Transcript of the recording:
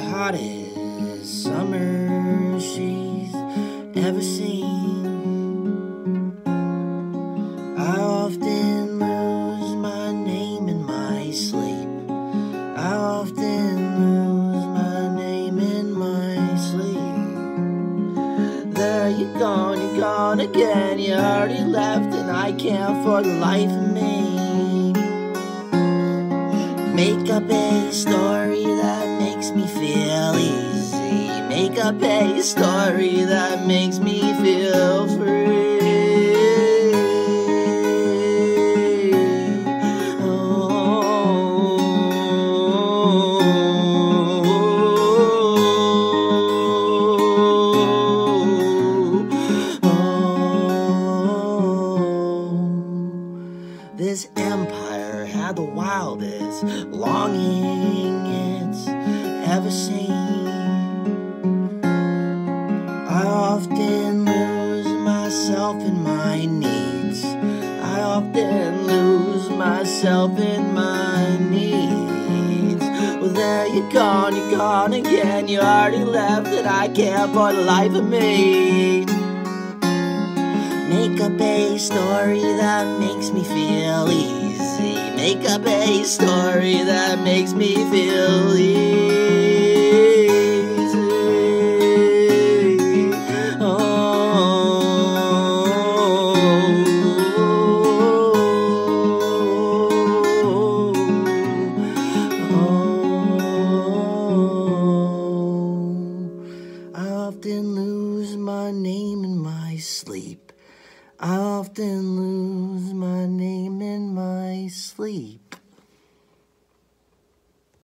hottest summer she's ever seen. I often lose my name in my sleep. I often lose my name in my sleep. There you gone, you're gone again. You already left, and I can't for the life of me make up a story that makes me feel easy. Make up a story that makes me feel free. Had the wildest longing it's ever seen. I often lose myself in my needs. I often lose myself in my needs. Well, there you're gone, you're gone again. You already left, and I can't for the life of me. Make up a story that makes me feel easy. Make up a story that makes me feel easy. Oh, oh, oh. I often lose my name in my sleep. I often lose my name sleep.